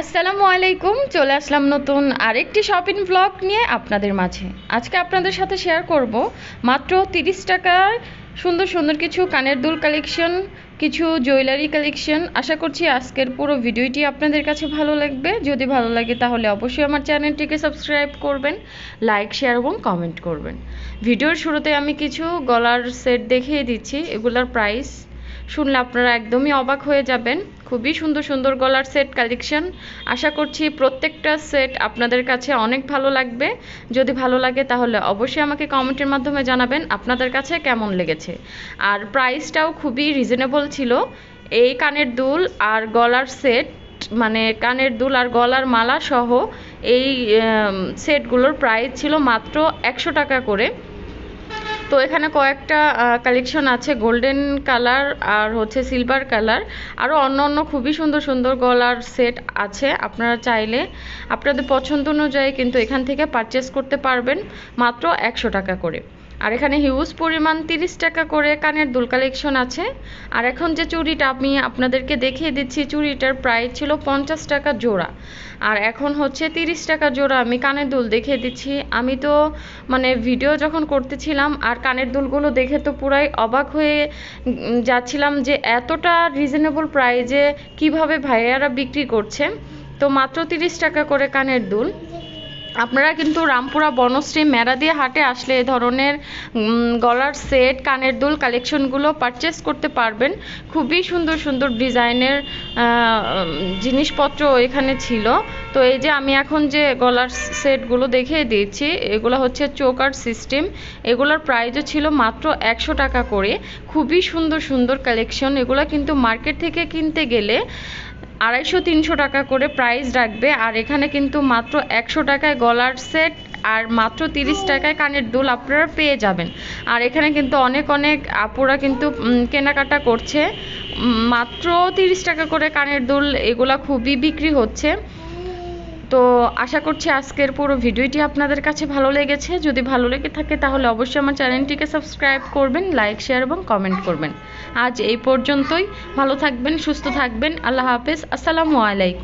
আসসালামু আলাইকুম, চলে আসলাম নতুন আরেকটি শপিং ব্লগ নিয়ে আপনাদের মাঝে। আজকে আপনাদের সাথে শেয়ার করব মাত্র তিরিশ টাকায় সুন্দর সুন্দর কিছু কানের দুল কালেকশন কিছু জুয়েলারি কালেকশন আশা করছি আজকের পুরো ভিডিওটি আপনাদের কাছে ভালো লাগবে। যদি ভালো লাগে তাহলে অবশ্যই আমার চ্যানেলটিকে সাবস্ক্রাইব করবেন লাইক শেয়ার এবং কমেন্ট করবেন। ভিডিওর শুরুতে আমি কিছু গলার সেট দেখিয়ে দিচ্ছি। এগুলার প্রাইস শুনলে আপনারা একদমই অবাক হয়ে যাবেন। খুবই সুন্দর সুন্দর গলার সেট কালেকশন আশা করছি প্রত্যেকটা সেট আপনাদের কাছে অনেক ভালো লাগবে। যদি ভালো লাগে তাহলে অবশ্যই আমাকে কমেন্টের মাধ্যমে জানাবেন আপনাদের কাছে কেমন লেগেছে। আর প্রাইসটাও খুবই রিজনেবল ছিল। এই কানের দুল আর গলার সেট মানে কানের দুল আর গলার মালা সহ এই সেটগুলোর প্রাইস ছিল মাত্র একশো টাকা করে। তো এখানে কয়েকটা কালেকশন আছে গোল্ডেন কালার আর হচ্ছে সিলভার কালার আরও অন্য অন্য খুবই সুন্দর সুন্দর গলার সেট আছে, আপনারা চাইলে আপনাদের পছন্দ অনুযায়ী কিন্তু এখান থেকে পারচেস করতে পারবেন, মাত্র একশো টাকা করে। আর এখানে হিউজ পরিমাণ তিরিশ টাকা করে কানের দুল কালেকশন আছে। আর এখন যে চুড়িটা আমি আপনাদেরকে দেখিয়ে দিচ্ছি, চুড়িটার প্রাইস ছিল পঞ্চাশ টাকা জোড়া। আর এখন হচ্ছে তিরিশ টাকা জোড়া আমি কানের দুল দেখিয়ে দিচ্ছি। আমি তো মানে ভিডিও যখন করতেছিলাম, আর কানের দুলগুলো দেখে তো পুরাই অবাক হয়ে যাচ্ছিলাম যে এতটা রিজনেবল প্রাইজে কীভাবে ভাইয়ারা বিক্রি করছে। তো মাত্র তিরিশ টাকা করে কানের দুল। আপনারা কিন্তু রামপুরা বনশ্রী মেরা দিয়ে হাটে আসলে এ ধরনের গলার সেট, কানের দুল, কালেকশনগুলো পারচেস করতে পারবেন। খুবই সুন্দর সুন্দর ডিজাইনের জিনিসপত্র এখানে ছিল। তো এই যে আমি এখন যে গলার সেটগুলো দেখিয়ে দিয়েছি এগুলো হচ্ছে চোকার সিস্টেম এগুলোর প্রাইজও ছিল মাত্র একশো টাকা করে। খুবই সুন্দর সুন্দর কালেকশন এগুলো কিন্তু মার্কেট থেকে কিনতে গেলে আড়াইশো, তিনশো টাকা করে প্রাইস রাখবে। আর এখানে কিন্তু মাত্র একশো টাকায় গলার সেট আর মাত্র তিরিশ টাকায় কানের দুল আপনারা পেয়ে যাবেন। আর এখানে কিন্তু অনেক অনেক আপুরা কিন্তু কেনাকাটা করছে। মাত্র তিরিশ টাকা করে কানের দুল এগুলা খুবই বিক্রি হচ্ছে। তো আশা করছি আজকের পুরো ভিডিওটি আপনাদের কাছে ভালো লেগেছে। যদি ভালো লেগে থাকে তাহলে অবশ্যই আমার চ্যানেলটিকে সাবস্ক্রাইব করবেন, লাইক, শেয়ার এবং কমেন্ট করবেন। আজ এই পর্যন্তই। ভালো থাকবেন, সুস্থ থাকবেন। আল্লাহ হাফেজ। আসসালামু আলাইকুম।